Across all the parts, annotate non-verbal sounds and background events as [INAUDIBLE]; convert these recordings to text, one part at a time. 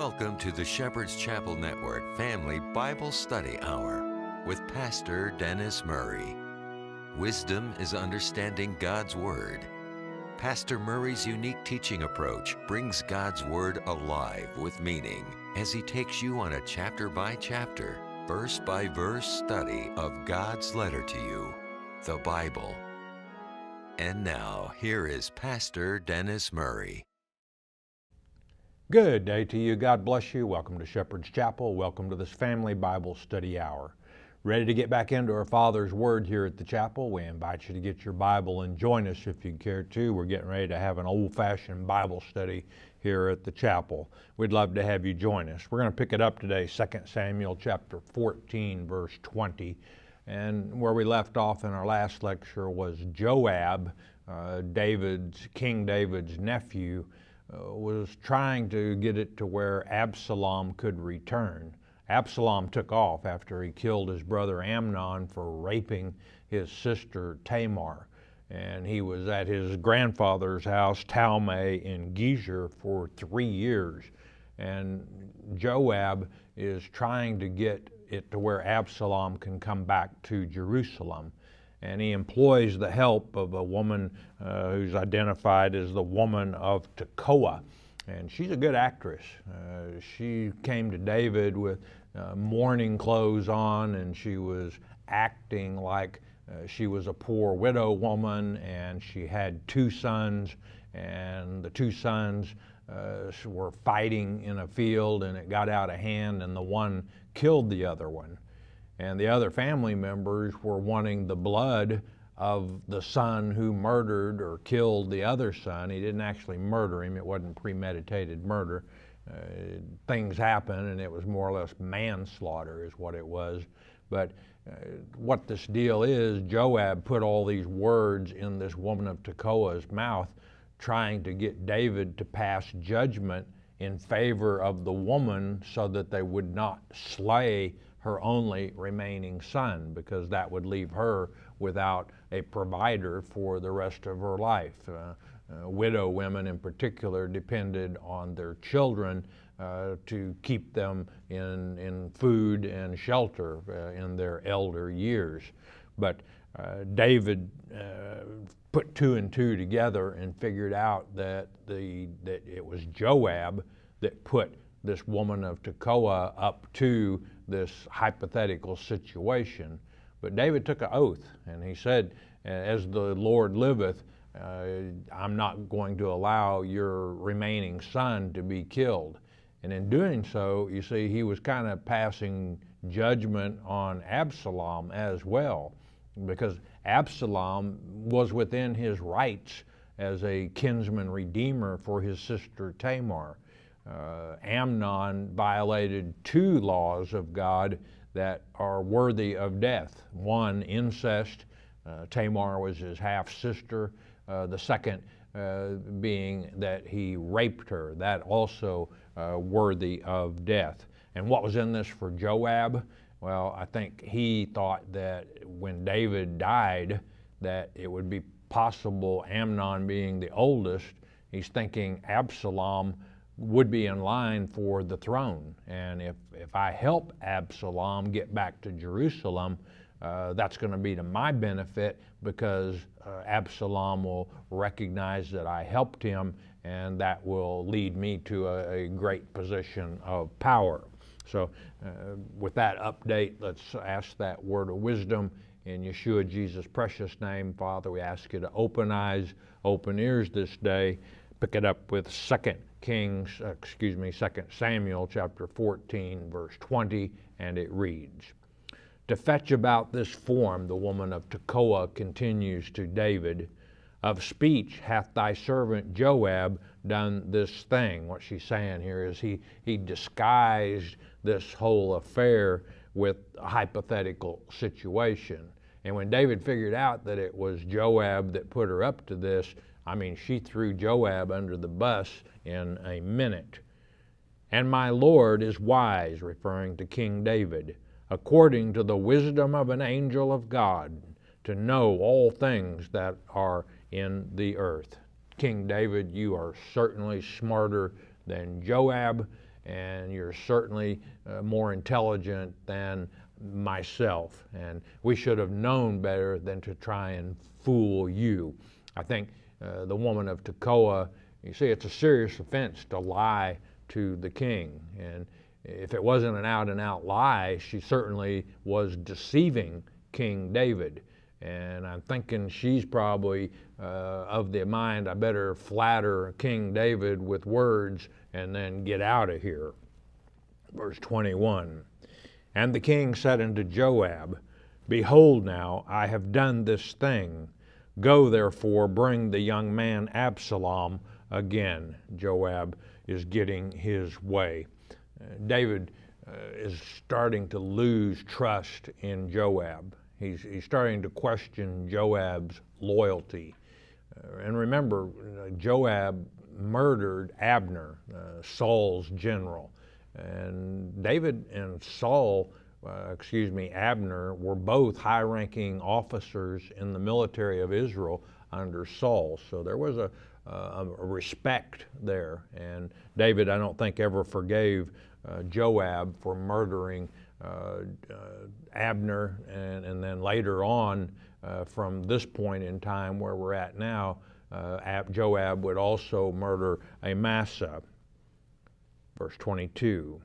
Welcome to the Shepherd's Chapel Network Family Bible Study Hour with Pastor Dennis Murray. Wisdom is understanding God's Word. Pastor Murray's unique teaching approach brings God's Word alive with meaning as he takes you on a chapter by chapter, verse by verse study of God's letter to you, the Bible. And now, here is Pastor Dennis Murray. Good day to you. God bless you. Welcome to Shepherd's Chapel. Welcome to this Family Bible Study Hour. Ready to get back into our Father's Word here at the chapel? We invite you to get your Bible and join us if you care to. We're getting ready to have an old fashioned Bible study here at the chapel. We'd love to have you join us. We're going to pick it up today, 2 Samuel chapter 14, verse 20. And where we left off in our last lecture was Joab, uh, David's, King David's nephew Uh, was trying to get it to where Absalom could return. Absalom took off after he killed his brother Amnon for raping his sister Tamar. And he was at his grandfather's house, Talmai, in Geshur for three years. And Joab is trying to get it to where Absalom can come back to Jerusalem and he employs the help of a woman uh, who's identified as the woman of Tekoa. And she's a good actress. Uh, she came to David with uh, mourning clothes on, and she was acting like uh, she was a poor widow woman, and she had two sons, and the two sons uh, were fighting in a field, and it got out of hand, and the one killed the other one and the other family members were wanting the blood of the son who murdered or killed the other son. He didn't actually murder him, it wasn't premeditated murder. Uh, things happen, and it was more or less manslaughter, is what it was. But uh, what this deal is, Joab put all these words in this woman of Tekoa's mouth, trying to get David to pass judgment in favor of the woman so that they would not slay her only remaining son because that would leave her without a provider for the rest of her life. Uh, uh, widow women, in particular, depended on their children uh, to keep them in, in food and shelter uh, in their elder years. But uh, David uh, put two and two together and figured out that, the, that it was Joab that put this woman of Tekoa up to this hypothetical situation. But David took an oath, and he said, As the Lord liveth, uh, I'm not going to allow your remaining son to be killed. And in doing so, you see, he was kind of passing judgment on Absalom as well, because Absalom was within his rights as a kinsman redeemer for his sister Tamar uh, Amnon violated two laws of God that are worthy of death. One, incest. Uh, Tamar was his half sister. Uh, the second uh, being that he raped her. That also uh, worthy of death. And what was in this for Joab? Well, I think he thought that when David died, that it would be possible, Amnon being the oldest, he's thinking Absalom would be in line for the throne. And if, if I help Absalom get back to Jerusalem, uh, that's going to be to my benefit because uh, Absalom will recognize that I helped him and that will lead me to a, a great position of power. So, uh, with that update, let's ask that word of wisdom in Yeshua Jesus' precious name. Father, we ask you to open eyes, open ears this day. Pick it up with Second Kings, uh, excuse me, 2 Samuel chapter 14, verse 20, and it reads To fetch about this form, the woman of Tekoa continues to David, Of speech hath thy servant Joab done this thing. What she's saying here is he, he disguised this whole affair with a hypothetical situation. And when David figured out that it was Joab that put her up to this, I mean, she threw Joab under the bus in a minute. And my Lord is wise, referring to King David, according to the wisdom of an angel of God, to know all things that are in the earth. King David, you are certainly smarter than Joab, and you're certainly uh, more intelligent than myself. And we should have known better than to try and fool you. I think uh, the woman of Tekoa, you see, it's a serious offense to lie to the king. And if it wasn't an out and out lie, she certainly was deceiving King David. And I'm thinking she's probably uh, of the mind, I better flatter King David with words and then get out of here. Verse 21 And the king said unto Joab, Behold, now I have done this thing. Go therefore, bring the young man Absalom again. Joab is getting his way. Uh, David uh, is starting to lose trust in Joab. He's, he's starting to question Joab's loyalty. Uh, and remember, Joab murdered Abner, uh, Saul's general. And David and Saul, uh, excuse me, Abner, were both high ranking officers in the military of Israel under Saul. So there was a, a respect there. And David, I don't think, ever forgave uh, Joab for murdering uh, uh, Abner, and, and, then later on, uh, from this point in time where we're at now, Joab would also murder Amasa. Verse 22.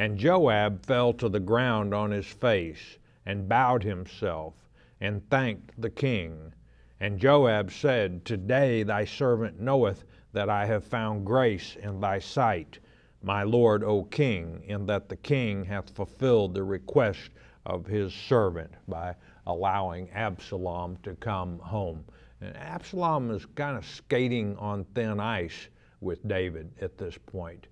And Joab fell to the ground on his face and bowed himself and thanked the king. And Joab said, Today thy servant knoweth that I have found grace in thy sight, my lord, O king, in that the king hath fulfilled the request of his servant by allowing Absalom to come home. And Absalom is kind of skating on thin ice with David at this point.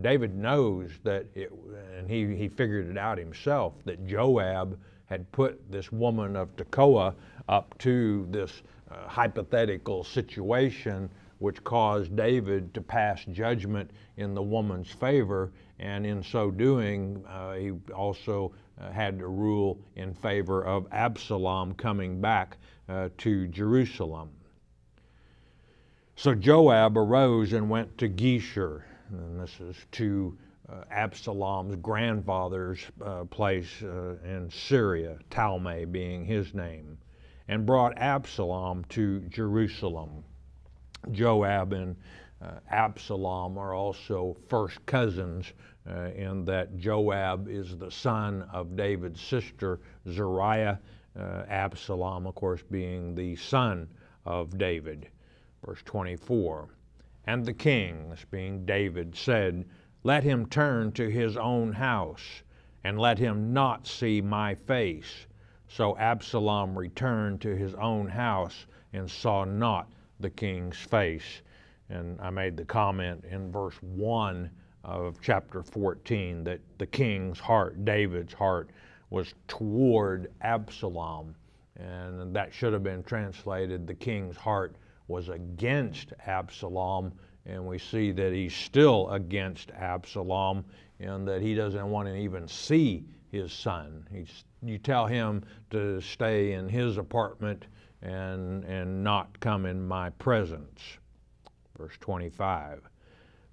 David knows that, it, and he, he figured it out himself, that Joab had put this woman of Tekoa up to this uh, hypothetical situation which caused David to pass judgment in the woman's favor, and in so doing, uh, he also uh, had to rule in favor of Absalom coming back uh, to Jerusalem. So Joab arose and went to Geshur, and this is to uh, Absalom's grandfather's uh, place uh, in Syria, Talmai being his name, and brought Absalom to Jerusalem. Joab and uh, Absalom are also first cousins uh, in that Joab is the son of David's sister Zeruiah, uh, Absalom, of course, being the son of David. Verse 24 And the king, this being David, said, Let him turn to his own house, and let him not see my face. So Absalom returned to his own house and saw not the king's face. And I made the comment in verse 1 of chapter 14 that the king's heart, David's heart, was toward Absalom. And that should have been translated the king's heart was against Absalom. And we see that he's still against Absalom and that he doesn't want to even see his son. He's, you tell him to stay in his apartment and, and not come in my presence. Verse 25.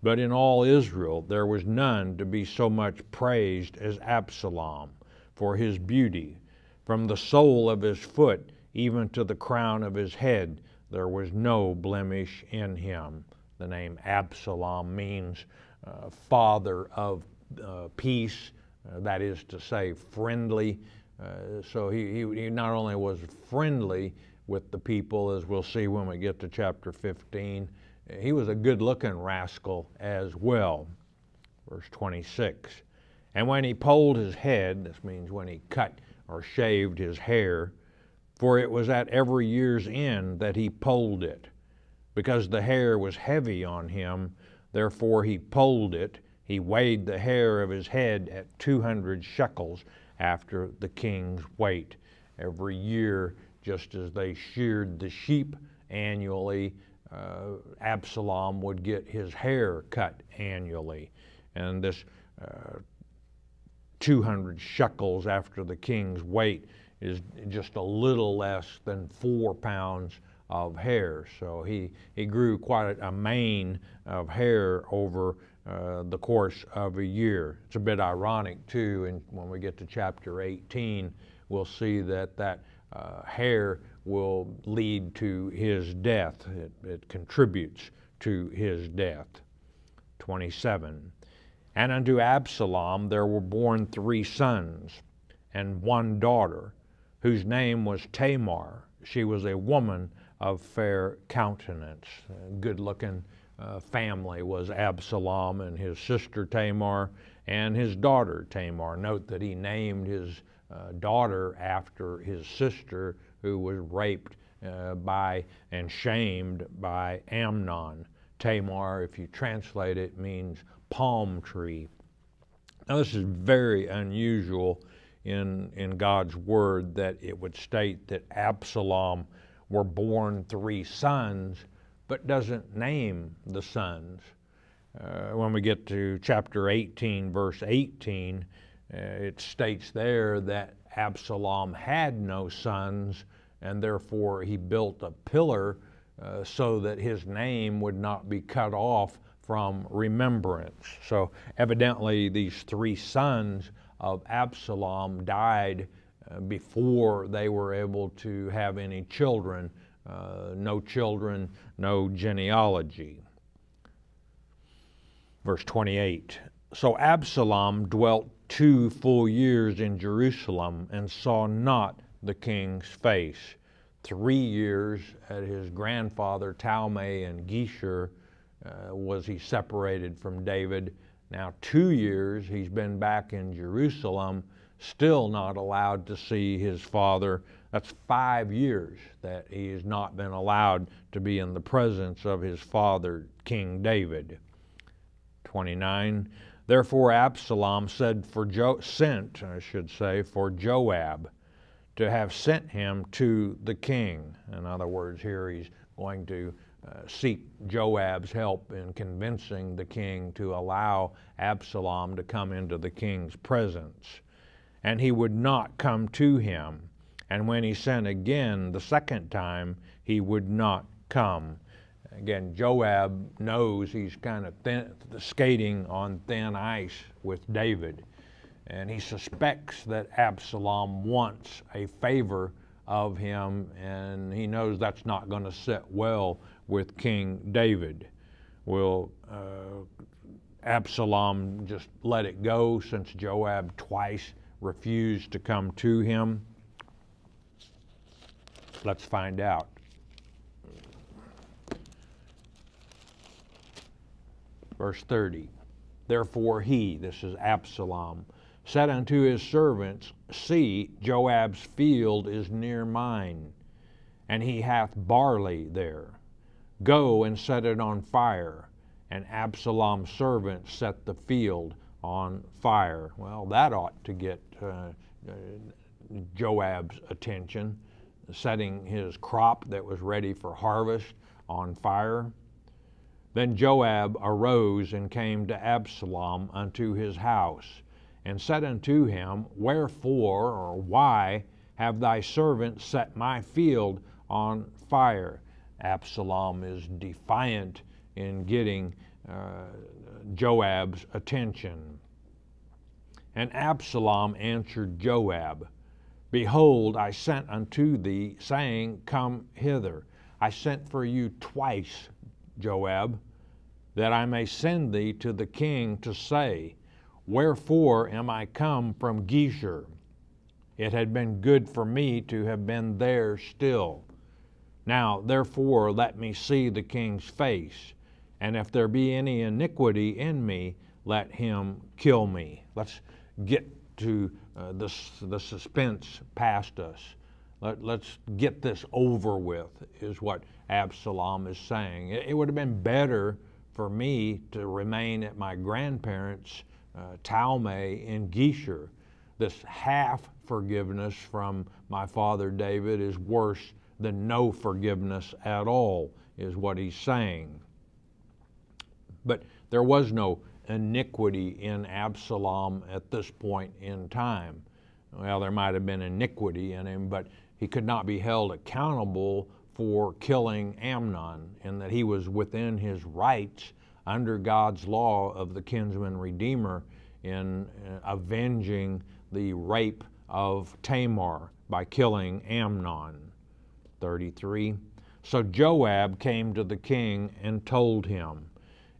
But in all Israel there was none to be so much praised as Absalom for his beauty. From the sole of his foot even to the crown of his head there was no blemish in him. The name Absalom means uh, father of uh, peace, uh, that is to say, friendly. Uh, so he, he, he not only was friendly, with the people, as we'll see when we get to chapter 15. He was a good looking rascal as well. Verse 26. And when he polled his head, this means when he cut or shaved his hair, for it was at every year's end that he polled it, because the hair was heavy on him, therefore he polled it. He weighed the hair of his head at 200 shekels after the king's weight. Every year just as they sheared the sheep annually, uh, Absalom would get his hair cut annually. And this uh, 200 shekels after the king's weight is just a little less than four pounds of hair. So he, he grew quite a, mane of hair over uh, the course of a year. It's a bit ironic, too, and when we get to chapter 18, we'll see that that uh, hair will lead to his death. It, it contributes to his death. 27. And unto Absalom there were born three sons and one daughter, whose name was Tamar. She was a woman of fair countenance. Good looking uh, family was Absalom and his sister Tamar and his daughter Tamar. Note that he named his uh, daughter after his sister who was raped uh, by and shamed by Amnon. Tamar, if you translate it, means palm tree. Now, this is very unusual in, in God's Word that it would state that Absalom were born three sons, but doesn't name the sons. Uh, when we get to chapter 18, verse 18, uh, it states there that Absalom had no sons, and therefore he built a pillar uh, so that his name would not be cut off from remembrance. So, evidently, these three sons of Absalom died uh, before they were able to have any children. Uh, no children, no genealogy. Verse 28 So Absalom dwelt two full years in Jerusalem and saw not the king's face. Three years at his grandfather Talmai and Geshur uh, was he separated from David. Now, two years he's been back in Jerusalem, still not allowed to see his father. That's five years that he has not been allowed to be in the presence of his father, King David. 29. Therefore Absalom said for jo- sent, I should say, for Joab to have sent him to the king. In other words, here he's going to Uh, seek Joab's help in convincing the king to allow Absalom to come into the king's presence. And he would not come to him. And when he sent again the second time, he would not come. Again, Joab knows he's kind of thin, skating on thin ice with David. And he suspects that Absalom wants a favor of him, and he knows that's not going to sit well with King David. Will uh, Absalom just let it go since Joab twice refused to come to him? Let's find out. Verse 30 Therefore he, this is Absalom, said unto his servants, See, Joab's field is near mine, and he hath barley there. Go and set it on fire. And Absalom's servants set the field on fire. Well, that ought to get uh, uh, Joab's attention, setting his crop that was ready for harvest on fire. Then Joab arose and came to Absalom unto his house and said unto him, Wherefore or why have thy servant set my field on fire? Absalom is defiant in getting uh, Joab's attention. And Absalom answered Joab, Behold, I sent unto thee, saying, Come hither. I sent for you twice, Joab, that I may send thee to the king to say, Wherefore am I come from Geshur? It had been good for me to have been there still. Now, therefore, let me see the king's face, and if there be any iniquity in me, let him kill me. Let's get to uh, this, the suspense past us. Let, us get this over with, is what Absalom is saying. It, it would have been better for me to remain at my grandparents' uh, Talmai in Geshur. This half forgiveness from my father David is worse than no forgiveness at all, is what he's saying. But there was no iniquity in Absalom at this point in time. Well, there might have been iniquity in him, but he could not be held accountable for killing Amnon, and that he was within his rights under God's law of the kinsman redeemer in uh, avenging the rape of Tamar by killing Amnon. 33. So Joab came to the king and told him.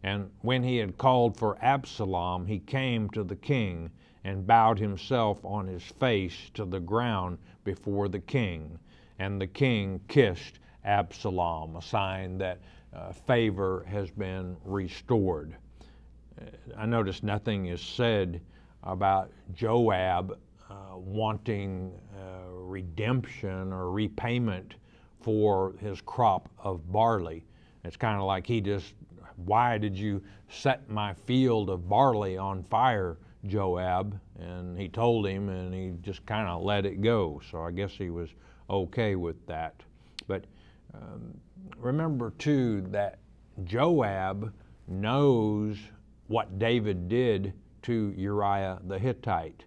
And when he had called for Absalom, he came to the king and bowed himself on his face to the ground before the king. And the king kissed Absalom, a sign that uh, favor has been restored. I notice nothing is said about Joab uh, wanting uh, redemption or repayment for his crop of barley. It's kind of like he just, why did you set my field of barley on fire, Joab? And he told him, and he just kind of let it go. So I guess he was okay with that. But um, remember, too, that Joab knows what David did to Uriah the Hittite.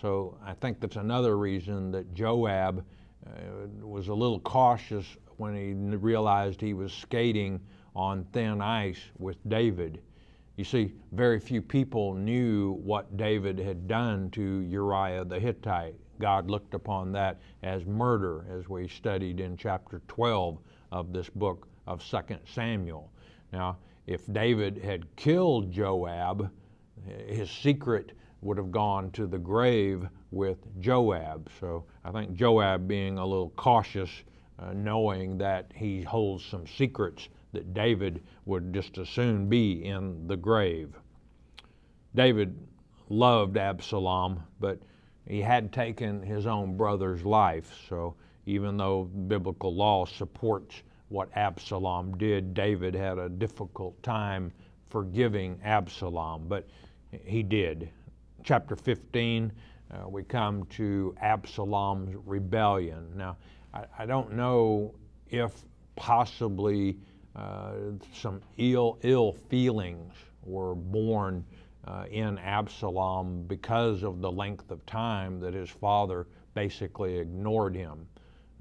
So I think that's another reason that Joab Uh, was a little cautious when he realized he was skating on thin ice with David. You see, very few people knew what David had done to Uriah the Hittite. God looked upon that as murder, as we studied in chapter 12 of this book of 2 Samuel. Now, if David had killed Joab, his secret would have gone to the grave with Joab. So I think Joab being a little cautious, uh, knowing that he holds some secrets that David would just as soon be in the grave. David loved Absalom, but he had taken his own brother's life. So even though biblical law supports what Absalom did, David had a difficult time forgiving Absalom, but he did. Chapter 15, uh, we come to Absalom's rebellion. Now, I, I don't know if possibly uh, some ill, ill feelings were born uh, in Absalom because of the length of time that his father basically ignored him.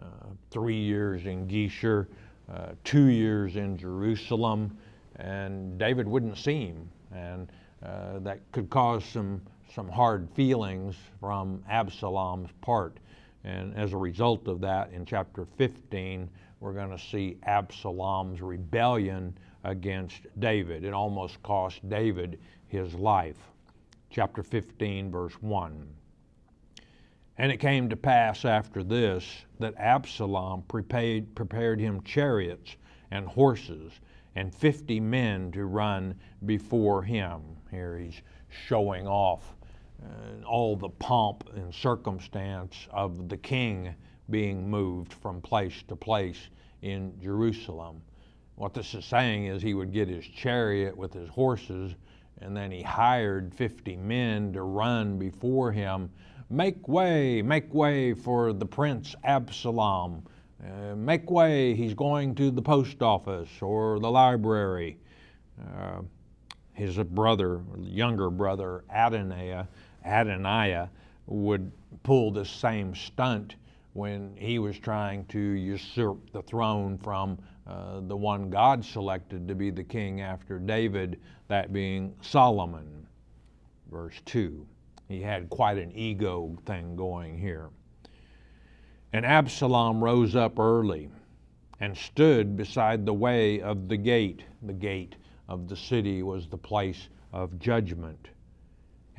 Uh, three years in Geshur, uh, two years in Jerusalem, and David wouldn't see him. And uh, that could cause some, some hard feelings from Absalom's part. And as a result of that, in chapter 15, we're going to see Absalom's rebellion against David. It almost cost David his life. Chapter 15, verse 1. And it came to pass after this that Absalom prepared, prepared him chariots and horses and 50 men to run before him. Here he's showing off all the pomp and circumstance of the king being moved from place to place in Jerusalem. What this is saying is he would get his chariot with his horses, and then he hired 50 men to run before him. Make way, make way for the prince Absalom. Uh, make way, he's going to the post office or the library. Uh, his brother, younger brother, Adonijah, Adonijah, would pull the same stunt when he was trying to usurp the throne from uh, the one God selected to be the king after David, that being Solomon. Verse 2. He had quite an ego thing going here. And Absalom rose up early and stood beside the way of the gate. The gate of the city was the place of judgment.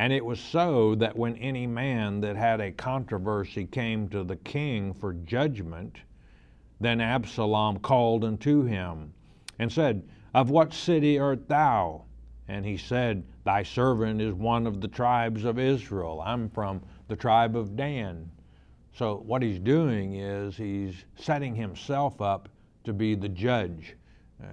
And it was so that when any man that had a controversy came to the king for judgment, then Absalom called unto him and said, Of what city art thou? And he said, Thy servant is one of the tribes of Israel. I'm from the tribe of Dan. So, what he's doing is he's setting himself up to be the judge. Uh,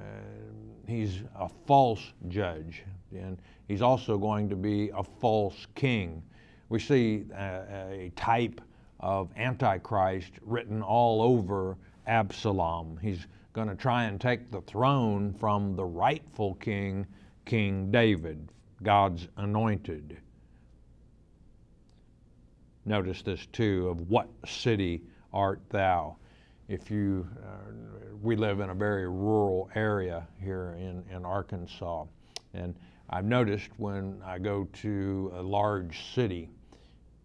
he's a false judge, and he's also going to be a false king. We see a, uh, a type of Antichrist written all over Absalom. He's going to try and take the throne from the rightful king, King David, God's anointed. Notice this too of what city art thou? If you, uh, we live in a very rural area here in, in Arkansas. And I've noticed when I go to a large city,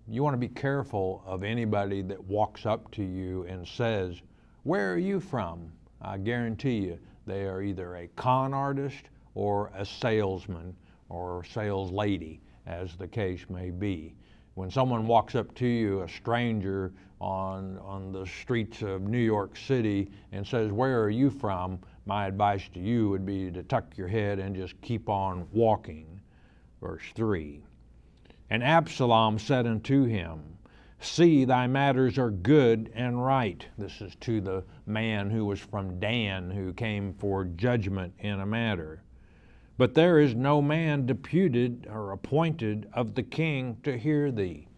you want to be careful of anybody that walks up to you and says, Where are you from? I guarantee you they are either a con artist or a salesman or sales lady, as the case may be. When someone walks up to you, a stranger on, on the streets of New York City, and says, Where are you from? My advice to you would be to tuck your head and just keep on walking. Verse 3 And Absalom said unto him, See, thy matters are good and right. This is to the man who was from Dan, who came for judgment in a matter. But there is no man deputed or appointed of the king to hear thee.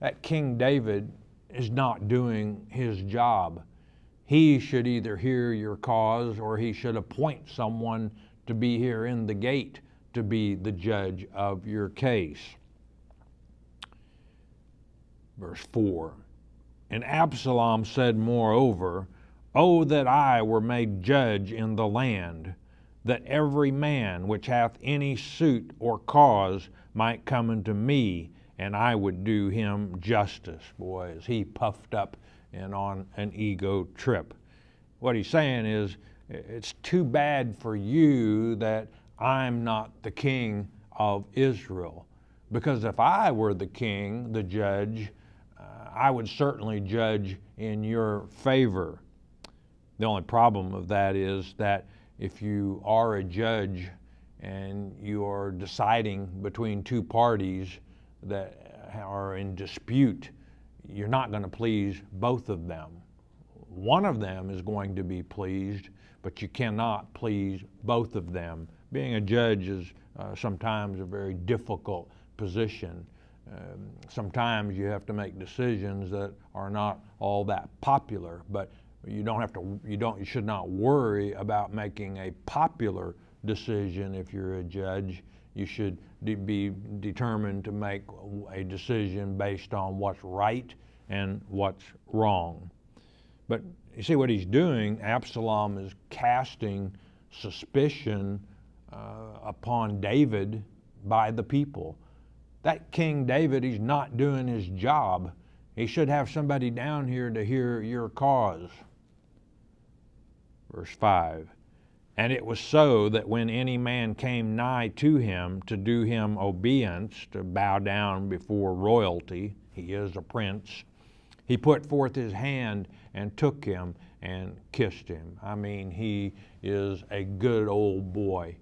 That King David is not doing his job. He should either hear your cause or he should appoint someone to be here in the gate to be the judge of your case. Verse 4 And Absalom said, Moreover, Oh, that I were made judge in the land, that every man which hath any suit or cause might come unto me, and I would do him justice. Boy, is he puffed up and on an ego trip. What he's saying is, it's too bad for you that I'm not the king of Israel. Because if I were the king, the judge, uh, I would certainly judge in your favor. The only problem of that is that if you are a judge and you are deciding between two parties that are in dispute, you're not going to please both of them. One of them is going to be pleased, but you cannot please both of them. Being a judge is uh, sometimes a very difficult position. Um, sometimes you have to make decisions that are not all that popular, but you don't have to, you don't, you should not worry about making a popular decision if you're a judge. You should de- be determined to make a decision based on what's right and what's wrong. But you see what he's doing, Absalom is casting suspicion uh, upon David by the people. That King David, he's not doing his job. He should have somebody down here to hear your cause. Verse 5 And it was so that when any man came nigh to him to do him obedience, to bow down before royalty, he is a prince, he put forth his hand and took him and kissed him. I mean, he is a good old boy.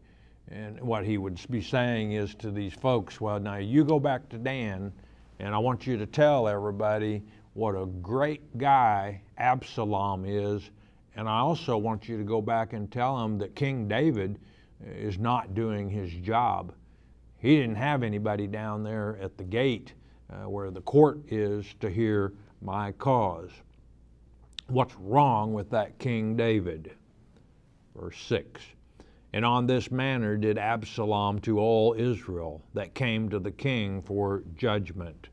And what he would be saying is to these folks, well, now you go back to Dan, and I want you to tell everybody what a great guy Absalom is and I also want you to go back and tell him that King David is not doing his job. He didn't have anybody down there at the gate uh, where the court is to hear my cause. What's wrong with that King David? Verse 6 And on this manner did Absalom to all Israel that came to the king for judgment.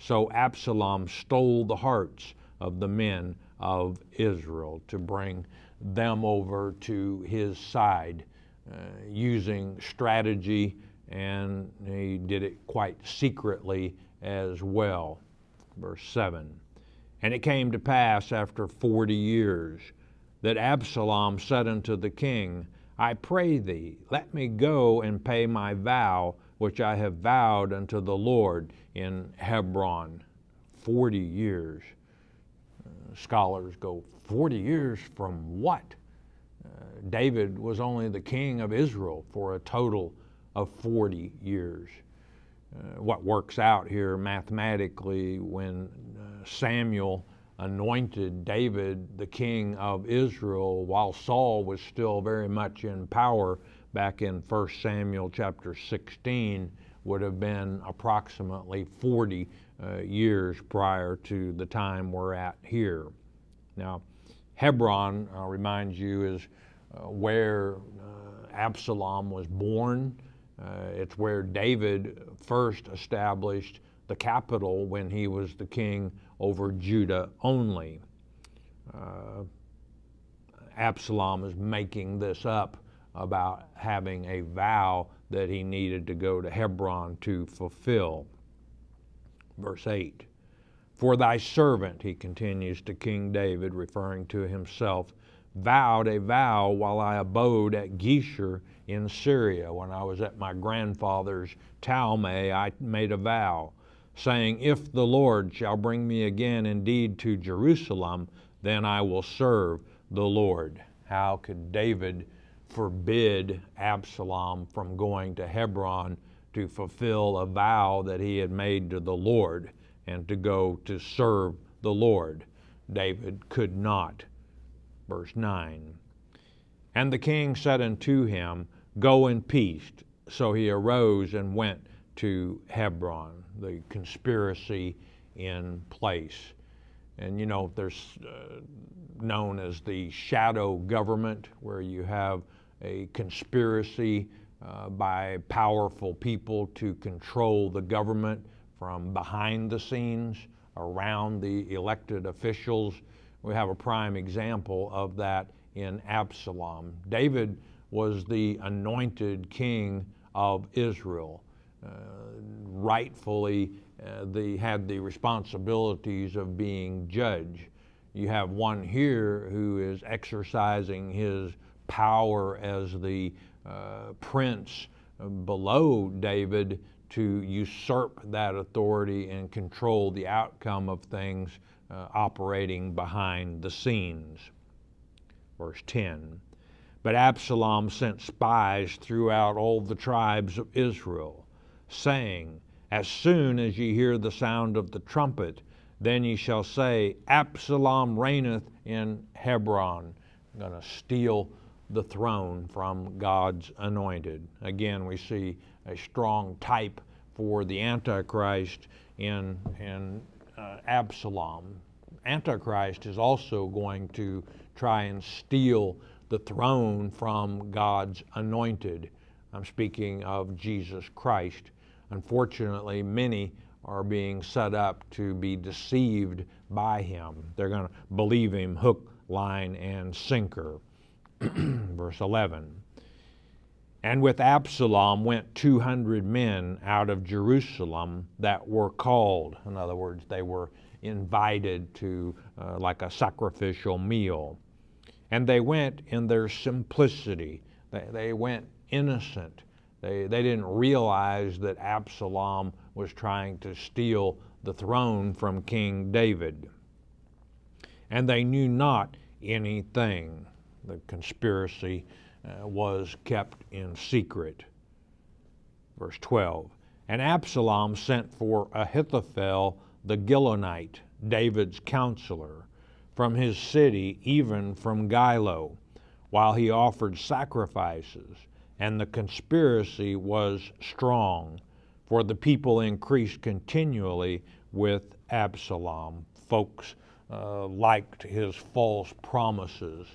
So Absalom stole the hearts of the men of Israel to bring them over to his side uh, using strategy, and he did it quite secretly as well. Verse 7 And it came to pass after forty years that Absalom said unto the king, I pray thee, let me go and pay my vow which I have vowed unto the Lord in Hebron. Forty years scholars go 40 years from what? Uh, David was only the king of Israel for a total of 40 years. Uh, what works out here mathematically when uh, Samuel anointed David the king of Israel while Saul was still very much in power back in 1 Samuel chapter 16 would have been approximately 40 uh, years prior to the time we're at here. Now, Hebron, I'll remind you, is uh, where uh, Absalom was born. Uh, it's where David first established the capital when he was the king over Judah only. Uh, Absalom is making this up about having a vow that he needed to go to Hebron to fulfill. Verse 8 For thy servant, he continues to King David, referring to himself, vowed a vow while I abode at Geshur in Syria. When I was at my grandfather's Talmai, I made a vow, saying, If the Lord shall bring me again indeed to Jerusalem, then I will serve the Lord. How could David forbid Absalom from going to Hebron to fulfill a vow that he had made to the Lord and to go to serve the Lord? David could not. Verse 9. And the king said unto him, Go in peace. So he arose and went to Hebron, the conspiracy in place. And you know, there's uh, known as the shadow government, where you have a conspiracy uh, by powerful people to control the government from behind the scenes around the elected officials. We have a prime example of that in Absalom. David was the anointed king of Israel. Uh, rightfully, uh, the, had the responsibilities of being judge. You have one here who is exercising his power as the prince below David to usurp that authority and control the outcome of things uh, operating behind the scenes. Verse 10 But Absalom sent spies throughout all the tribes of Israel, saying, As soon as ye hear the sound of the trumpet, then ye shall say, Absalom reigneth in Hebron. I'm going to steal the throne from God's anointed. Again, we see a strong type for the Antichrist in, in uh, Absalom. Antichrist is also going to try and steal the throne from God's anointed. I'm speaking of Jesus Christ. Unfortunately, many are being set up to be deceived by him. They're going to believe him hook, line, and sinker. [CLEARS THROAT] Verse 11. And with Absalom went 200 men out of Jerusalem that were called. In other words, they were invited to uh, like a sacrificial meal. And they went in their simplicity. They, they went innocent. They, they didn't realize that Absalom was trying to steal the throne from King David. And they knew not anything the conspiracy uh, was kept in secret. Verse 12 And Absalom sent for Ahithophel the Gilonite, David's counselor, from his city, even from Gilo, while he offered sacrifices, and the conspiracy was strong, for the people increased continually with Absalom. Folks uh, liked his false promises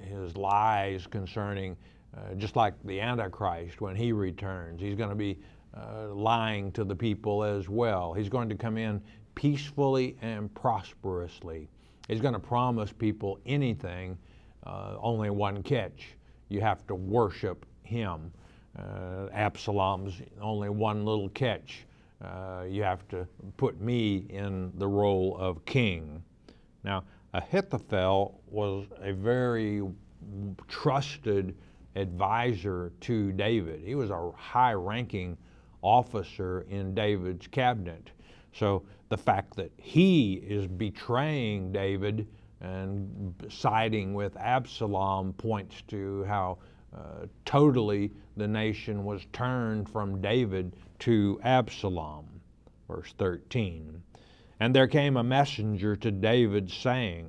his lies concerning, uh, just like the Antichrist when he returns. He's going to be uh, lying to the people as well. He's going to come in peacefully and prosperously. He's going to promise people anything, uh, only one catch. You have to worship him. Uh, Absalom's only one little catch. Uh, you have to put me in the role of king. Now, Ahithophel was a very trusted advisor to David. He was a high ranking officer in David's cabinet. So the fact that he is betraying David and siding with Absalom points to how uh, totally the nation was turned from David to Absalom. Verse 13. And there came a messenger to David saying,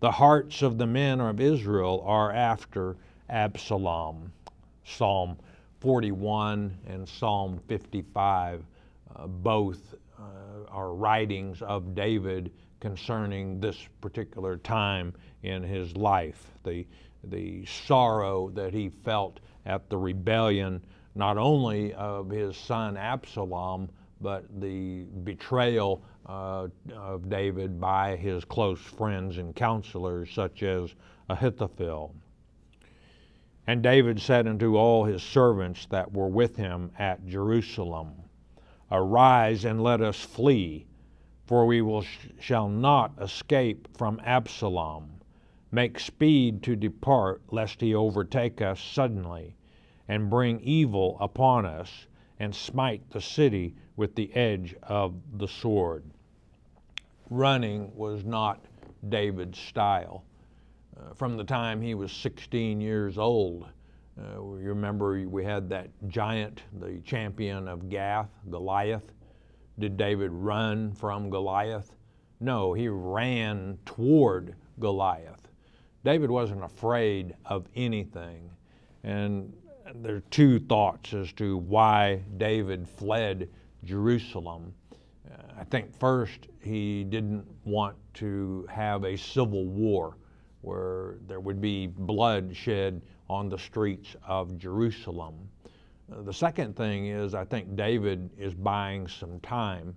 The hearts of the men of Israel are after Absalom. Psalm 41 and Psalm 55 uh, both uh, are writings of David concerning this particular time in his life. The, the sorrow that he felt at the rebellion, not only of his son Absalom, but the betrayal uh, of David by his close friends and counselors, such as Ahithophel. And David said unto all his servants that were with him at Jerusalem, Arise and let us flee, for we will, shall not escape from Absalom. Make speed to depart, lest he overtake us suddenly, and bring evil upon us, and smite the city with the edge of the sword. Running was not David's style. Uh, from the time he was 16 years old, uh, you remember we had that giant, the champion of Gath, Goliath. Did David run from Goliath? No, he ran toward Goliath. David wasn't afraid of anything. And there are two thoughts as to why David fled Jerusalem. Uh, I think first he didn't want to have a civil war where there would be blood shed on the streets of Jerusalem. Uh, the second thing is, I think David is buying some time.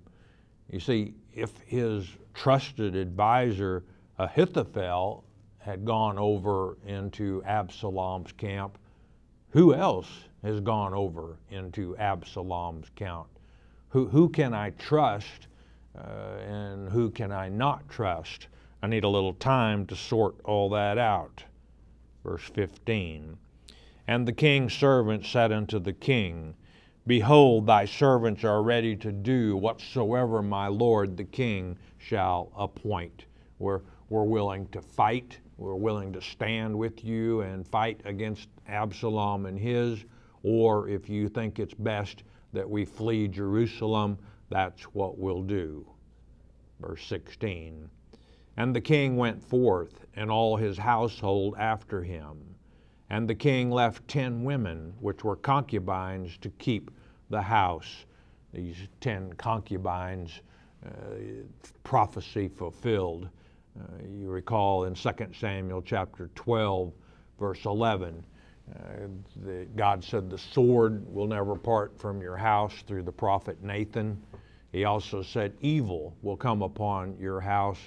You see, if his trusted advisor Ahithophel had gone over into Absalom's camp, who else has gone over into Absalom's camp? Who, who can I trust uh, and who can I not trust? I need a little time to sort all that out. Verse 15 And the king's servant said unto the king, Behold, thy servants are ready to do whatsoever my lord the king shall appoint. We're, we're willing to fight, we're willing to stand with you and fight against Absalom and his, or if you think it's best that we flee Jerusalem, that's what we'll do. Verse 16. And the king went forth, and all his household after him. And the king left ten women, which were concubines, to keep the house. These ten concubines, uh, prophecy fulfilled. Uh, you recall in 2 Samuel chapter 12, verse 11, uh, the, God said, The sword will never part from your house through the prophet Nathan. He also said, Evil will come upon your house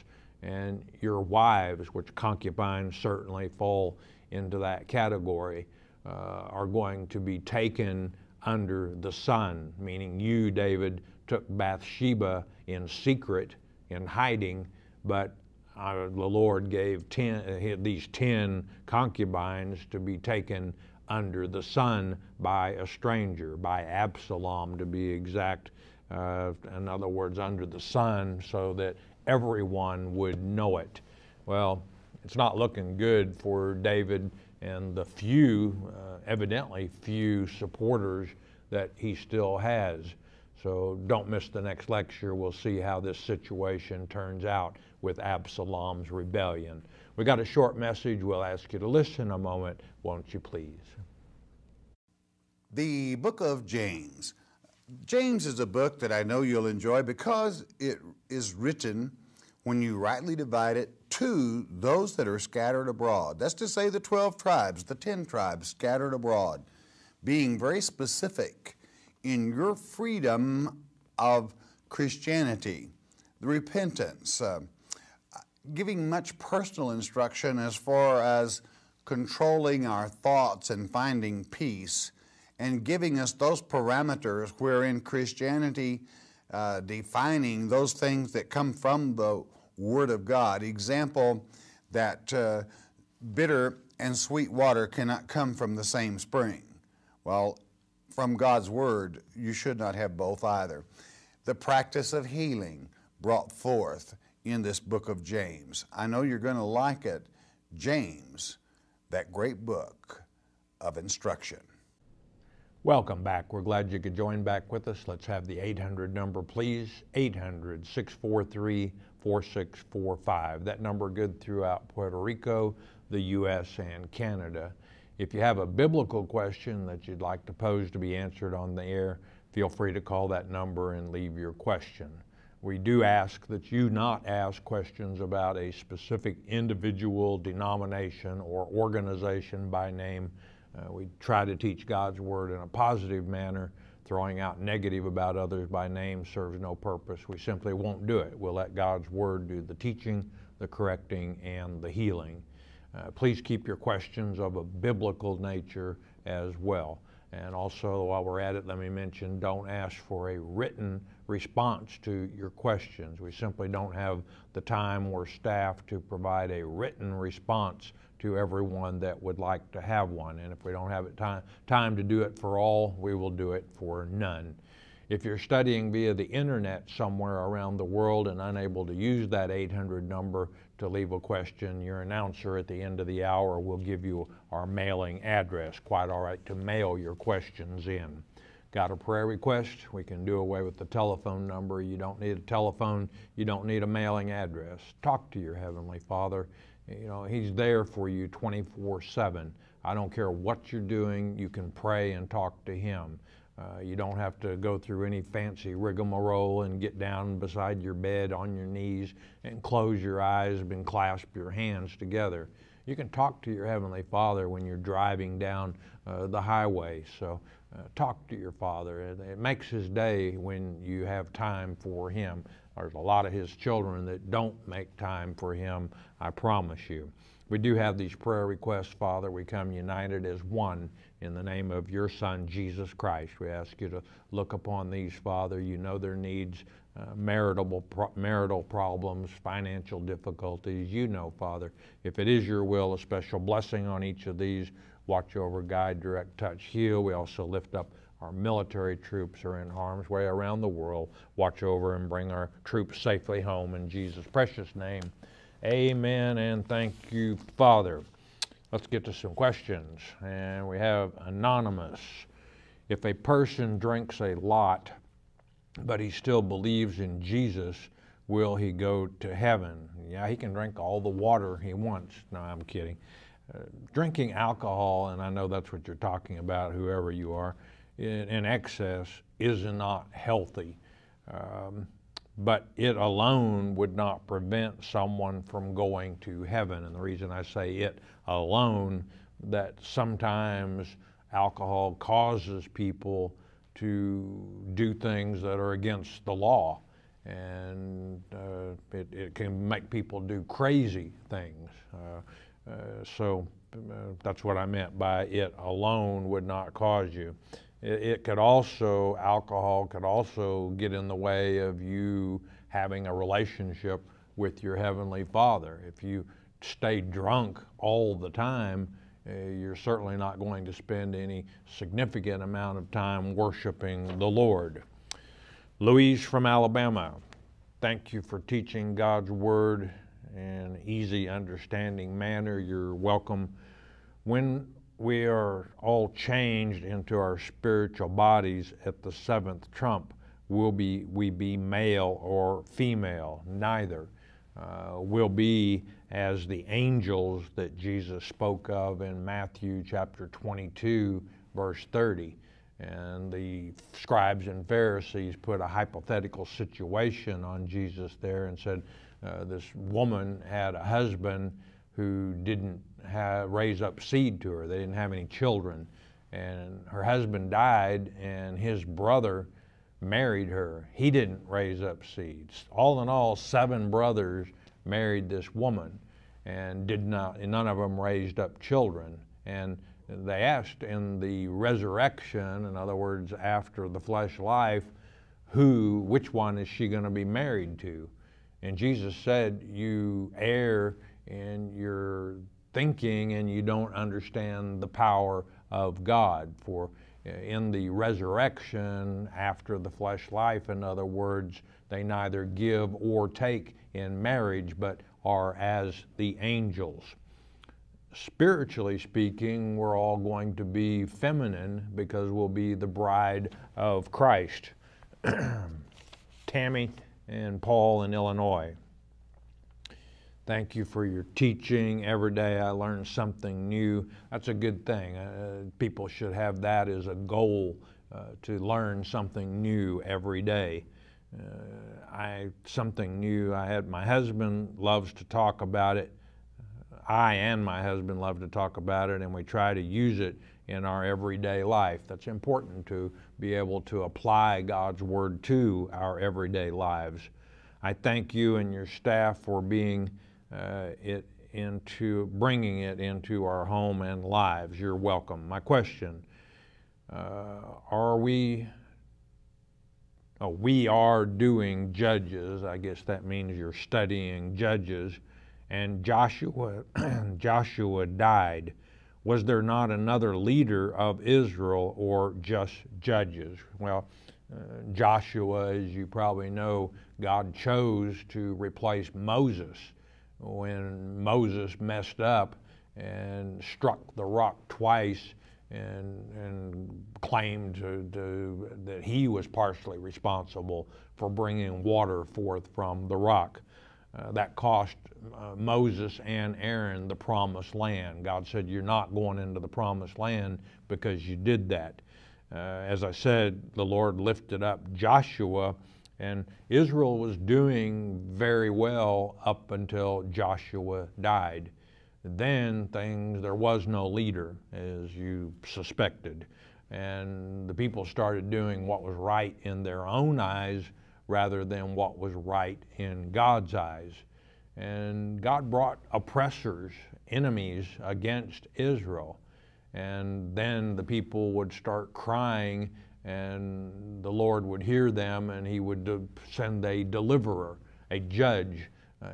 and your wives, which concubines certainly fall into that category, uh, are going to be taken under the sun, meaning you, David, took Bathsheba in secret, in hiding, but uh, the Lord gave ten, uh, these ten concubines to be taken under the sun by a stranger, by Absalom to be exact. Uh, in other words, under the sun, so that everyone would know it. Well, it's not looking good for David and the few, uh, evidently few supporters that he still has. So don't miss the next lecture. We'll see how this situation turns out with Absalom's rebellion. We got a short message. We'll ask you to listen a moment, won't you please? The book of James. James is a book that I know you'll enjoy because it is written when you rightly divide it to those that are scattered abroad. That's to say, the 12 tribes, the 10 tribes scattered abroad, being very specific in your freedom of Christianity, the repentance, uh, giving much personal instruction as far as controlling our thoughts and finding peace and giving us those parameters wherein Christianity uh, defining those things that come from the Word of God. Example that uh, bitter and sweet water cannot come from the same spring. Well, from God's Word, you should not have both either. The practice of healing brought forth in this book of James. I know you're going to like it. James, that great book of instruction. Welcome back. We're glad you could join back with us. Let's have the 800 number, please. 800 643 4645. That number good throughout Puerto Rico, the U.S., and Canada. If you have a biblical question that you'd like to pose to be answered on the air, feel free to call that number and leave your question. We do ask that you not ask questions about a specific individual, denomination, or organization by name uh, we try to teach God's Word in a positive manner. Throwing out negative about others by name serves no purpose. We simply won't do it. We'll let God's Word do the teaching, the correcting, and the healing. Uh, please keep your questions of a biblical nature as well. And also, while we're at it, let me mention don't ask for a written response to your questions. We simply don't have the time or staff to provide a written response to everyone that would like to have one. And if we don't have it time, time to do it for all, we will do it for none. If you're studying via the internet somewhere around the world and unable to use that 800 number to leave a question, your announcer at the end of the hour will give you our mailing address. Quite all right to mail your questions in. Got a prayer request? We can do away with the telephone number. You don't need a telephone. You don't need a mailing address. Talk to your Heavenly Father. You know, He's there for you 24 7. I don't care what you're doing, you can pray and talk to Him. Uh, you don't have to go through any fancy rigmarole and get down beside your bed on your knees and close your eyes and clasp your hands together. You can talk to your Heavenly Father when you're driving down uh, the highway. So uh, talk to your Father. It, it makes His day when you have time for Him. There's a lot of His children that don't make time for Him, I promise you. We do have these prayer requests, Father. We come united as one in the name of your Son, Jesus Christ. We ask you to look upon these, Father. You know their needs, uh, marital, pro- marital problems, financial difficulties. You know, Father, if it is your will, a special blessing on each of these. Watch over, guide, direct, touch, heal. We also lift up our military troops who are in harm's way around the world. Watch over and bring our troops safely home in Jesus' precious name. Amen and thank you, Father. Let's get to some questions. And we have Anonymous. If a person drinks a lot, but he still believes in Jesus, will he go to heaven? Yeah, he can drink all the water he wants. No, I'm kidding. Uh, drinking alcohol, and I know that's what you're talking about, whoever you are, in, in excess is not healthy. Um, but it alone would not prevent someone from going to heaven. And the reason I say it alone, that sometimes alcohol causes people to do things that are against the law. And uh, it, it, can make people do crazy things. Uh, uh, so uh, that's what I meant by it alone would not cause you. It, it could also, alcohol could also get in the way of you having a relationship with your Heavenly Father. If you stay drunk all the time, uh, you're certainly not going to spend any significant amount of time worshiping the Lord. Louise from Alabama, thank you for teaching God's Word in easy understanding manner. You're welcome. When we are all changed into our spiritual bodies at the seventh trump. Will be we be male or female? Neither. Uh, will be as the angels that Jesus spoke of in Matthew chapter 22, verse 30. And the scribes and Pharisees put a hypothetical situation on Jesus there and said, uh, This woman had a husband who didn't have, raise up seed to her. They didn't have any children. And her husband died, and his brother married her. He didn't raise up seeds. All in all, seven brothers married this woman, and did not. And none of them raised up children. And they asked in the resurrection, in other words, after the flesh life, who, which one is she going to be married to? And Jesus said, You err in your thinking and you don't understand the power of God. For uh, in the resurrection after the flesh life, in other words, they neither give or take in marriage, but are as the angels. Spiritually speaking, we're all going to be feminine because we'll be the bride of Christ. [CLEARS THROAT] Tammy and Paul in Illinois. Thank you for your teaching. Every day I learn something new. That's a good thing. Uh, people should have that as a goal uh, to learn something new every day. Uh, I something new. I had my husband loves to talk about it. I and my husband love to talk about it, and we try to use it in our everyday life. That's important to be able to apply God's Word to our everyday lives. I thank you and your staff for being it into bringing it into our home and lives. You're welcome. My question uh, Are we oh, we are doing judges. I guess that means you're studying judges. And Joshua, [CLEARS THROAT] Joshua died. Was there not another leader of Israel or just judges? Well, uh, Joshua, as you probably know, God chose to replace Moses when Moses messed up and struck the rock twice and, and claimed to, to, that he was partially responsible for bringing water forth from the rock. Uh, that cost uh, Moses and Aaron the promised land. God said, You're not going into the promised land because you did that. Uh, as I said, the Lord lifted up Joshua, and Israel was doing very well up until Joshua died. Then things, there was no leader, as you suspected. And the people started doing what was right in their own eyes rather than what was right in God's eyes. And God brought oppressors, enemies against Israel. And then the people would start crying, and the Lord would hear them, and He would send a deliverer, a judge uh,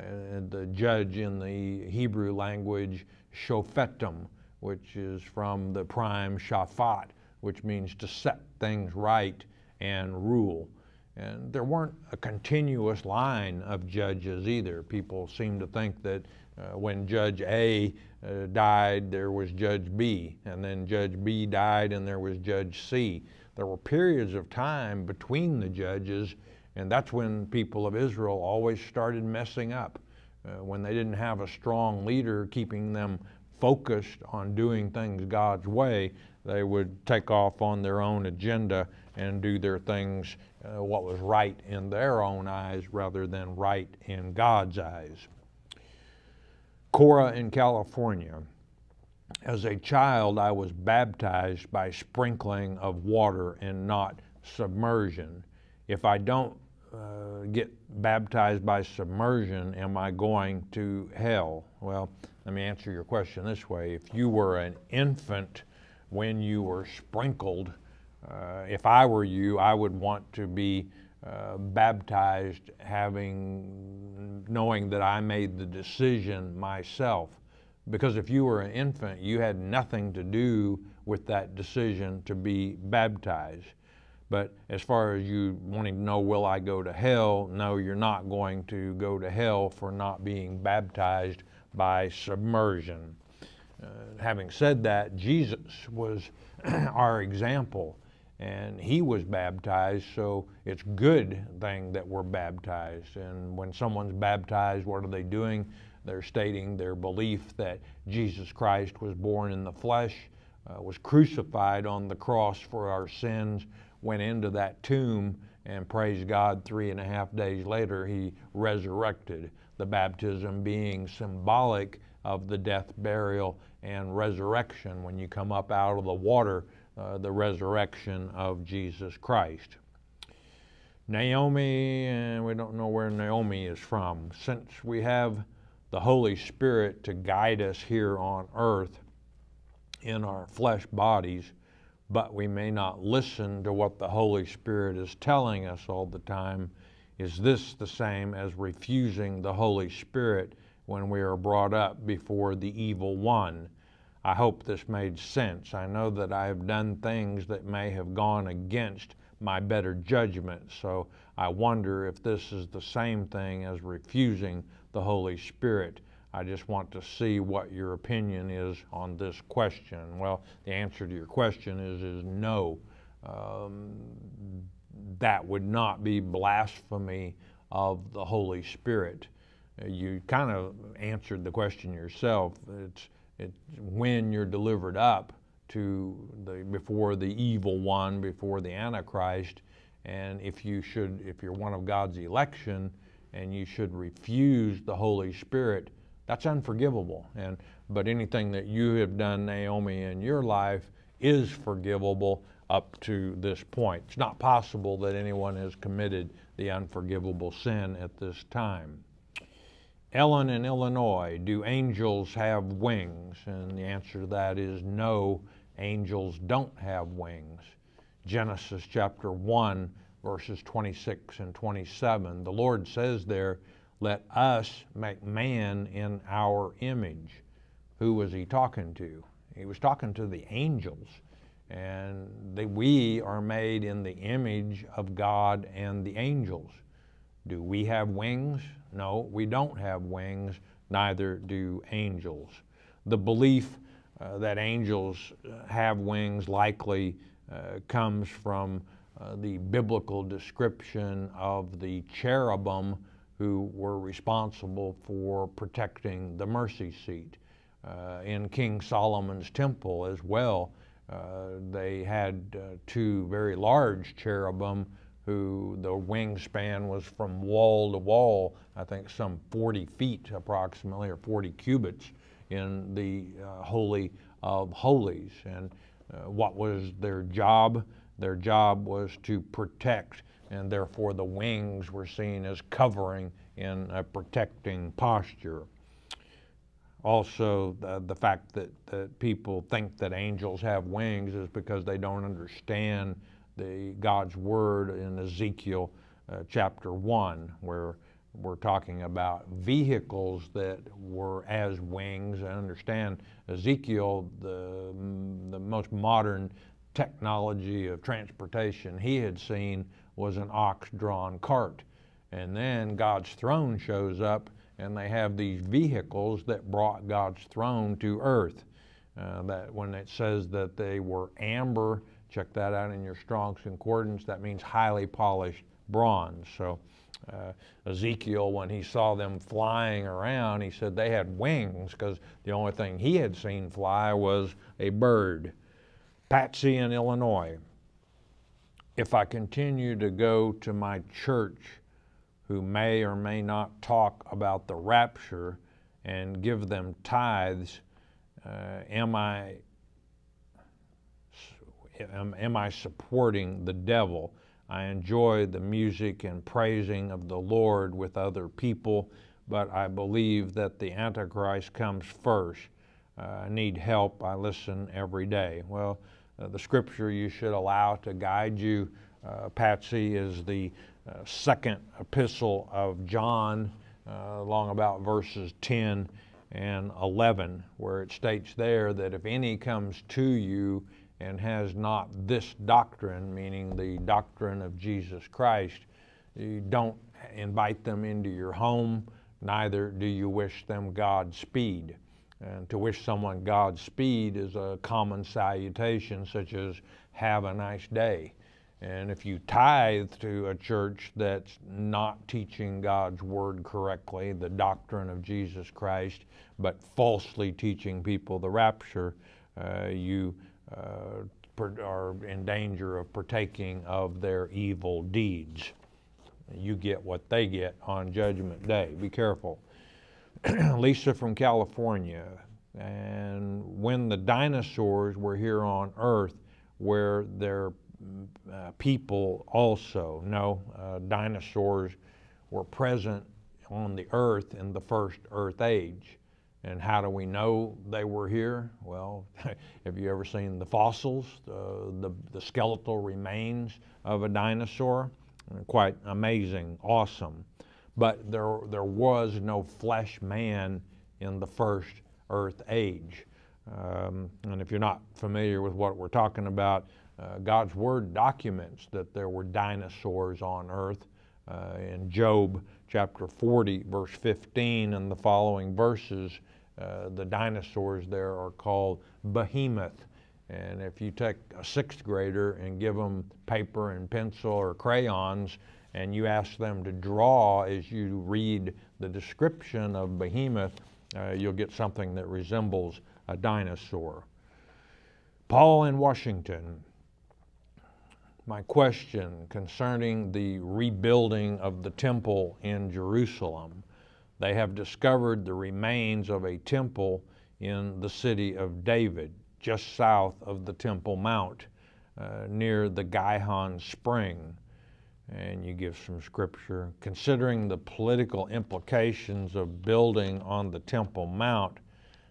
the judge in the Hebrew language, shofetim, which is from the prime shafat, which means to set things right and rule. And there weren't a continuous line of judges either. People seem to think that uh, when Judge A uh, died, there was Judge B, and then Judge B died, and there was Judge C. There were periods of time between the judges and that's when people of Israel always started messing up. Uh, when they didn't have a strong leader keeping them focused on doing things God's way, they would take off on their own agenda and do their things uh, what was right in their own eyes rather than right in God's eyes. Cora in California. As a child, I was baptized by sprinkling of water and not submersion. If I don't uh, get baptized by submersion, am I going to hell? Well, let me answer your question this way. If you were an infant when you were sprinkled, uh, if I were you, I would want to be uh, baptized having knowing that I made the decision myself. Because if you were an infant, you had nothing to do with that decision to be baptized. But as far as you wanting to know, will I go to hell? No, you're not going to go to hell for not being baptized by submersion. Uh, having said that, Jesus was [CLEARS THROAT] our example and he was baptized, so it's good thing that we're baptized. And when someone's baptized, what are they doing? They're stating their belief that Jesus Christ was born in the flesh, uh, was crucified on the cross for our sins, went into that tomb, and praise God, three and a half days later, he resurrected. The baptism being symbolic of the death, burial, and resurrection when you come up out of the water, uh, the resurrection of Jesus Christ. Naomi, and we don't know where Naomi is from. Since we have the Holy Spirit to guide us here on earth in our flesh bodies, but we may not listen to what the Holy Spirit is telling us all the time. Is this the same as refusing the Holy Spirit when we are brought up before the evil one? I hope this made sense. I know that I have done things that may have gone against my better judgment, so I wonder if this is the same thing as refusing the Holy Spirit. I just want to see what your opinion is on this question. Well, the answer to your question is is no. Um, that would not be blasphemy of the Holy Spirit. Uh, you kind of answered the question yourself. It's, it's when you're delivered up to the before the evil one, before the Antichrist, and if you should, if you're one of God's election, and you should refuse the Holy Spirit that's unforgivable. And but anything that you have done, Naomi, in your life is forgivable up to this point. It's not possible that anyone has committed the unforgivable sin at this time. Ellen in Illinois, do angels have wings? And the answer to that is no, angels don't have wings. Genesis chapter 1, verses 26 and 27. The Lord says there, Let us make man in our image. Who was he talking to? He was talking to the angels. And they, we are made in the image of God and the angels. Do we have wings? No, we don't have wings, neither do angels. The belief uh, that angels uh, have wings likely uh, comes from uh, the biblical description of the cherubim who were responsible for protecting the mercy seat. Uh, in King Solomon's temple as well, uh, they had two very large cherubim who the wingspan was from wall to wall, I think some 40 feet approximately, or 40 cubits in the uh, Holy of Holies. And uh, what was their job? Their job was to protect, and therefore the wings were seen as covering in a protecting posture. Also, the, the fact that, that people think that angels have wings is because they don't understand the God's word in Ezekiel uh, chapter 1, where we're talking about vehicles that were as wings. I understand Ezekiel, the, the most modern technology of transportation he had seen was an ox drawn cart. And then God's throne shows up, and they have these vehicles that brought God's throne to earth. Uh, that when it says that they were amber Check that out in your Strong's Concordance. That means highly polished bronze. So uh, Ezekiel, when he saw them flying around, he said they had wings because the only thing he had seen fly was a bird. Patsy in Illinois. If I continue to go to my church who may or may not talk about the rapture and give them tithes, uh, am I am, am I supporting the devil? I enjoy the music and praising of the Lord with other people, but I believe that the Antichrist comes first. Uh, I need help. I listen every day. Well, the scripture you should allow to guide you, uh, Patsy, is the uh, second epistle of John, uh, along about verses 10 and 11, where it states there that if any comes to you and has not this doctrine, meaning the doctrine of Jesus Christ, you don't invite them into your home, neither do you wish them Godspeed. And to wish someone Godspeed is a common salutation, such as, have a nice day. And if you tithe to a church that's not teaching God's word correctly, the doctrine of Jesus Christ, but falsely teaching people the rapture, uh, you uh, are in danger of partaking of their evil deeds. You get what they get on Judgment Day. Be careful. [CLEARS THROAT] Lisa from California. And when the dinosaurs were here on Earth, where their uh, people also, no, uh, dinosaurs were present on the Earth in the first Earth age. And how do we know they were here? Well, [LAUGHS] have you ever seen the fossils, uh, the, the skeletal remains of a dinosaur? Quite amazing, awesome. But there, there was no flesh man in the first Earth age. Um, and if you're not familiar with what we're talking about, uh, God's Word documents that there were dinosaurs on Earth. Uh, in Job chapter 40, verse 15, and the following verses, uh, the dinosaurs there are called behemoth. And if you take a sixth grader and give them paper and pencil or crayons, and you ask them to draw as you read the description of behemoth, uh, you'll get something that resembles a dinosaur. Paul in Washington. My question concerning the rebuilding of the temple in Jerusalem they have discovered the remains of a temple in the city of David, just south of the Temple Mount, uh, near the Gihon Spring. And you give some scripture. Considering the political implications of building on the Temple Mount,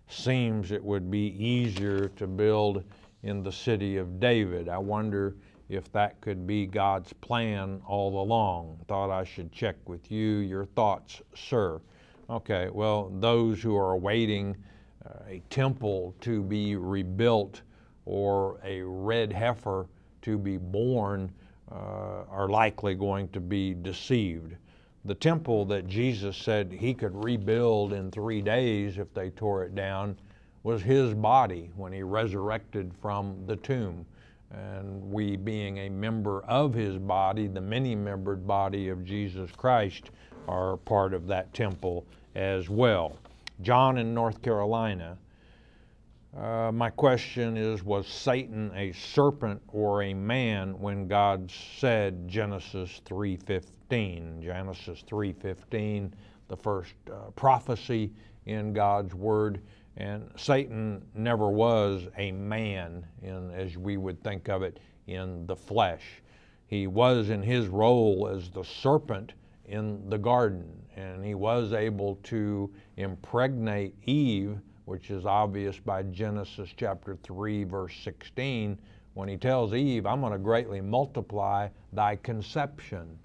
seems it would be easier to build in the city of David. I wonder if that could be God's plan all along. Thought I should check with you. Your thoughts, sir. Okay, well, those who are awaiting uh, a temple to be rebuilt or a red heifer to be born Uh, are likely going to be deceived. The temple that Jesus said he could rebuild in three days if they tore it down was his body when he resurrected from the tomb. And we, being a member of his body, the many membered body of Jesus Christ, are part of that temple as well. John in North Carolina uh, my question is Was Satan a serpent or a man when God said Genesis 3.15? Genesis 3.15, the first uh, prophecy in God's Word. And Satan never was a man, in, as we would think of it, in the flesh. He was in his role as the serpent in the garden, and he was able to impregnate Eve which is obvious by Genesis chapter 3, verse 16, when he tells Eve, I'm going to greatly multiply thy conception.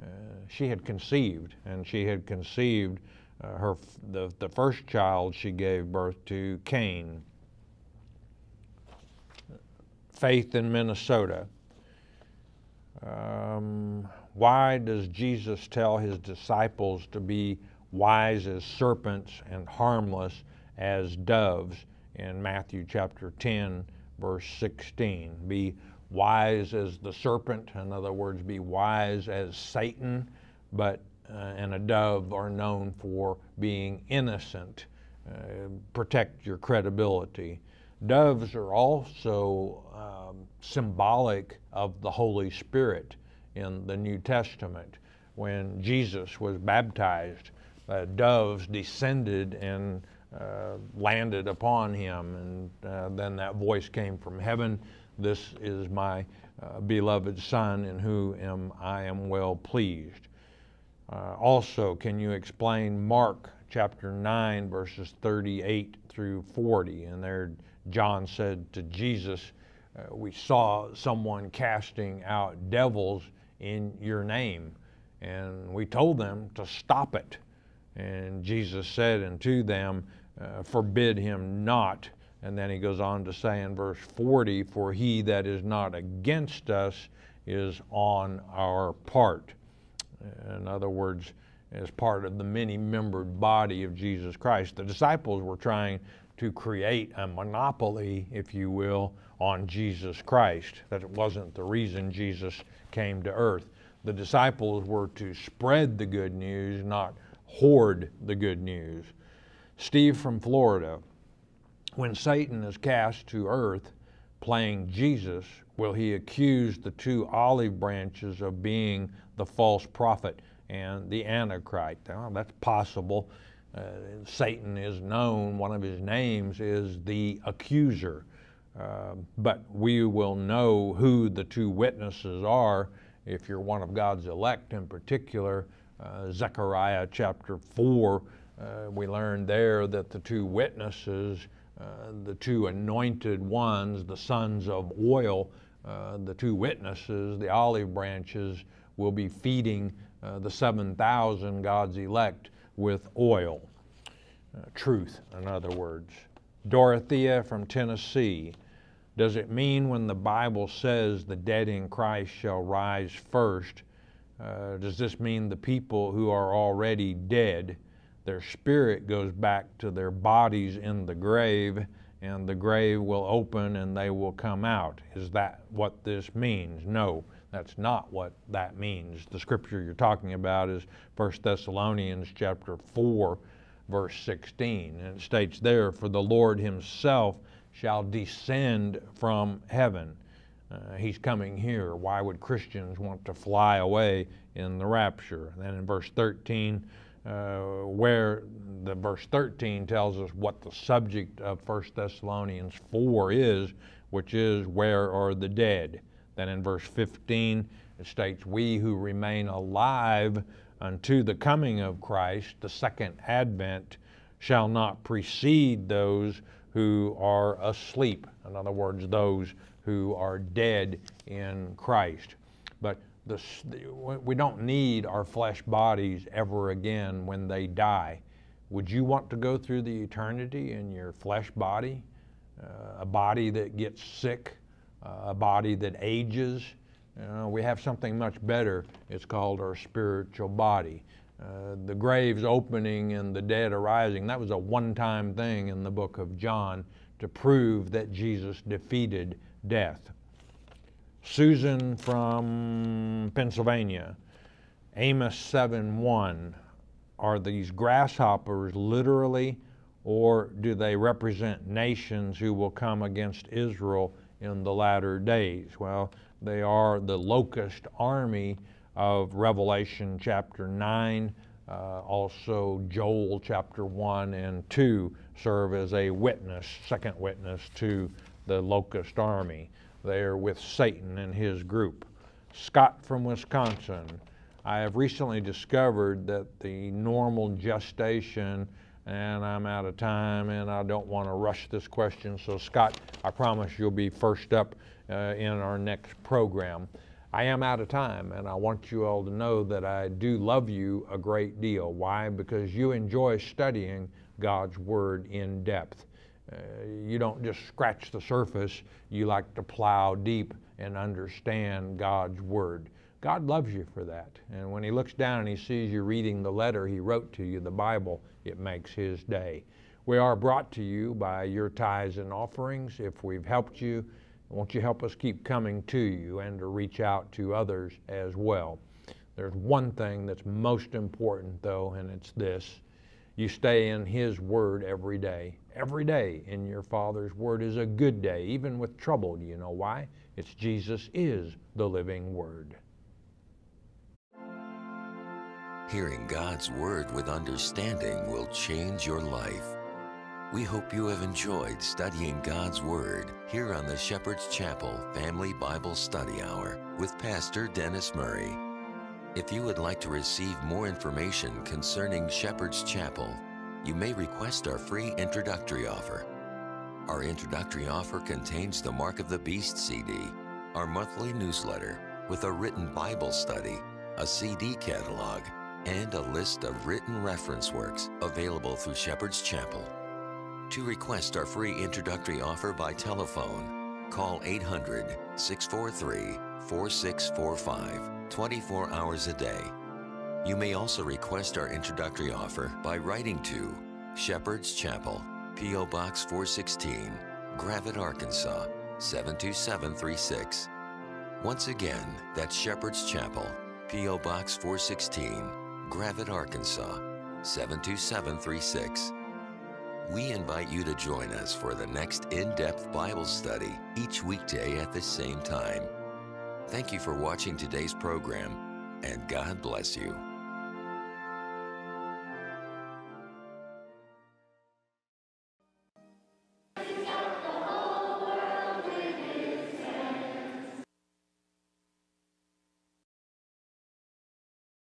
Uh, she had conceived, and she had conceived uh, her the, the first child she gave birth to, Cain. Faith in Minnesota. Um, why does Jesus tell his disciples to be wise as serpents and harmless as doves in Matthew chapter 10, verse 16. Be wise as the serpent, in other words, be wise as Satan, but uh, and a dove are known for being innocent. Uh, protect your credibility. Doves are also um, symbolic of the Holy Spirit in the New Testament. When Jesus was baptized, uh, doves descended and uh, landed upon him. And uh, then that voice came from heaven This is my uh, beloved Son, in whom I am well pleased. Uh, also, can you explain Mark chapter 9, verses 38 through 40? And there, John said to Jesus, uh, We saw someone casting out devils in your name. And we told them to stop it. And Jesus said unto them, uh, forbid him not. And then he goes on to say in verse 40, For he that is not against us is on our part. In other words, as part of the many membered body of Jesus Christ. The disciples were trying to create a monopoly, if you will, on Jesus Christ. That wasn't the reason Jesus came to earth. The disciples were to spread the good news, not hoard the good news. Steve from Florida, when Satan is cast to earth playing Jesus, will he accuse the two olive branches of being the false prophet and the Antichrist? Well, that's possible. Uh, Satan is known, one of his names is the accuser. Uh, but we will know who the two witnesses are if you're one of God's elect in particular. Uh, Zechariah chapter 4 uh, we learned there that the two witnesses, uh, the two anointed ones, the sons of oil, uh, the two witnesses, the olive branches, will be feeding uh, the 7,000 God's elect with oil. Uh, truth, in other words. Dorothea from Tennessee. Does it mean when the Bible says the dead in Christ shall rise first, uh, does this mean the people who are already dead? Their spirit goes back to their bodies in the grave, and the grave will open and they will come out. Is that what this means? No, that's not what that means. The scripture you're talking about is 1 Thessalonians chapter 4, verse 16. And it states there, For the Lord himself shall descend from heaven. Uh, he's coming here. Why would Christians want to fly away in the rapture? And then in verse 13, uh, where the verse 13 tells us what the subject of 1 Thessalonians 4 is, which is where are the dead. Then in verse 15 It states, We who remain alive unto the coming of Christ, the second advent, shall not precede those who are asleep. In other words, those who are dead in Christ. But the, we don't need our flesh bodies ever again when they die. Would you want to go through the eternity in your flesh body? Uh, a body that gets sick, uh, a body that ages? No, we have something much better. It's called our spiritual body. Uh, the graves opening and the dead arising, that was a one time thing in the book of John to prove that Jesus defeated death. Susan from Pennsylvania, Amos 7 1. Are these grasshoppers literally, or do they represent nations who will come against Israel in the latter days? Well, they are the locust army of Revelation chapter 9. Uh, also, Joel chapter 1 and 2 serve as a witness, second witness to the locust army. They are with Satan and his group. Scott from Wisconsin. I have recently discovered that the normal gestation, and I'm out of time and I don't want to rush this question, so Scott, I promise you'll be first up uh, in our next program. I am out of time, and I want you all to know that I do love you a great deal. Why? Because you enjoy studying God's Word in depth. Uh, you don't just scratch the surface, you like to plow deep and understand God's Word. God loves you for that. And when He looks down and He sees you reading the letter He wrote to you, the Bible, it makes His day. We are brought to you by your tithes and offerings. If we've helped you, won't you help us keep coming to you and to reach out to others as well? There's one thing that's most important, though, and it's this you stay in His Word every day. Every day in your Father's Word is a good day, even with trouble. Do you know why? It's Jesus is the living Word. Hearing God's Word with understanding will change your life. We hope you have enjoyed studying God's Word here on the Shepherd's Chapel Family Bible Study Hour with Pastor Dennis Murray. If you would like to receive more information concerning Shepherd's Chapel, you may request our free introductory offer. Our introductory offer contains the Mark of the Beast CD, our monthly newsletter with a written Bible study, a CD catalog, and a list of written reference works available through Shepherd's Chapel. To request our free introductory offer by telephone, call 800 643 4645 24 hours a day. You may also request our introductory offer by writing to Shepherd's Chapel, P.O. Box 416, Gravette, Arkansas 72736. Once again, that's Shepherd's Chapel, P.O. Box 416, Gravette, Arkansas 72736. We invite you to join us for the next in depth Bible study each weekday at the same time. Thank you for watching today's program, and God bless you.